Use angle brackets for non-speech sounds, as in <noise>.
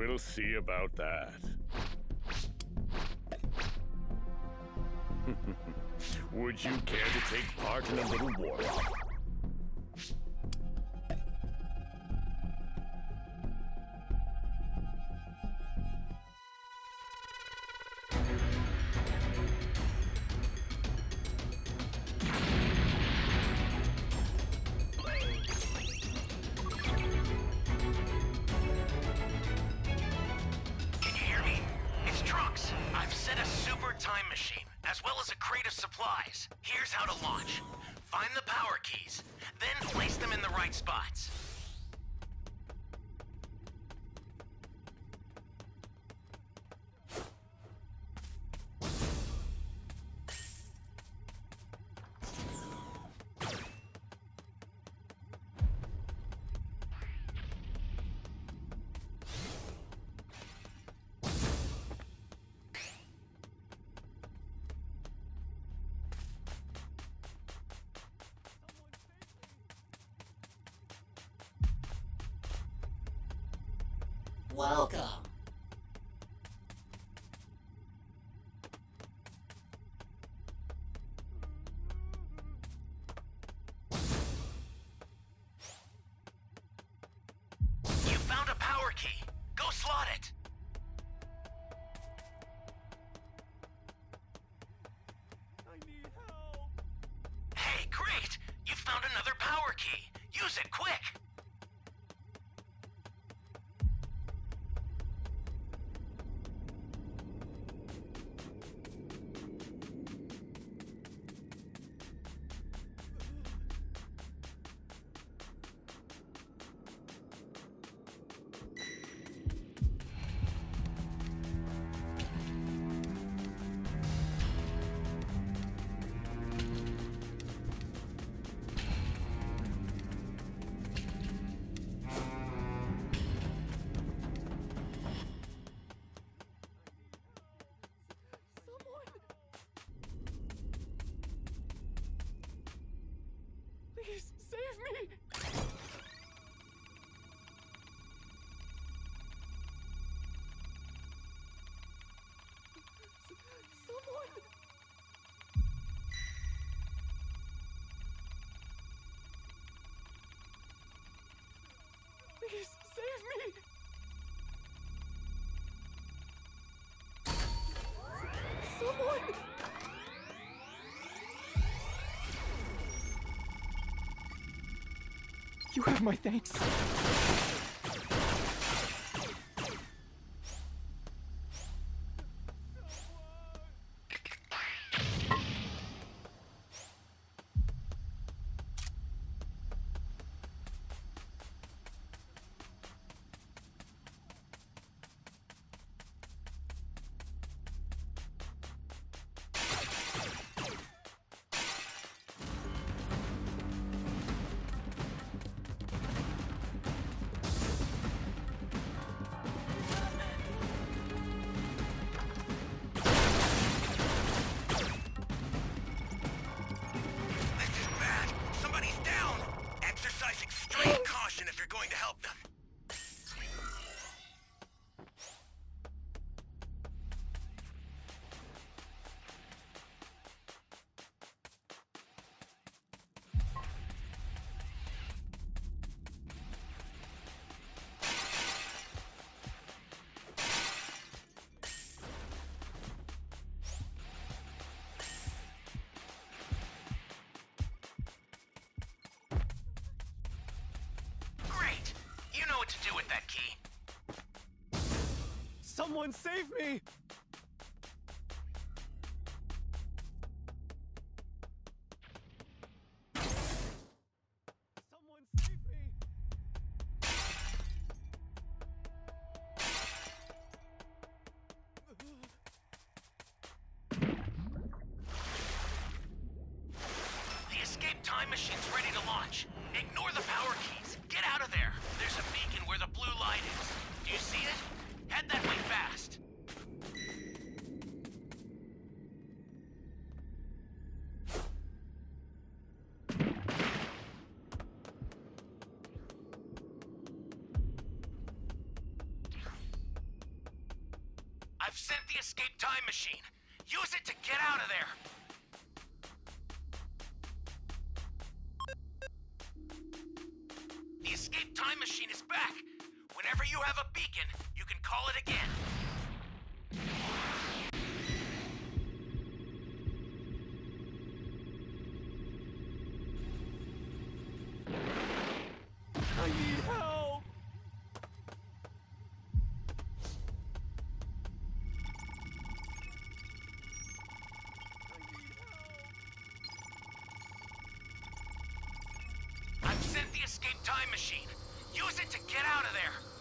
We'll see about that. <laughs> Would you care to take part in a little warm-up? Find the power keys, then place them in the right spots. Welcome. You found a power key. Go slot it. You have my thanks. Someone save me! The escape time machine's ready to launch. The escape time machine. Use it to get out of there. The escape time machine is back. Whenever you have a beacon, you can call it again. Machine. Use it to get out of there.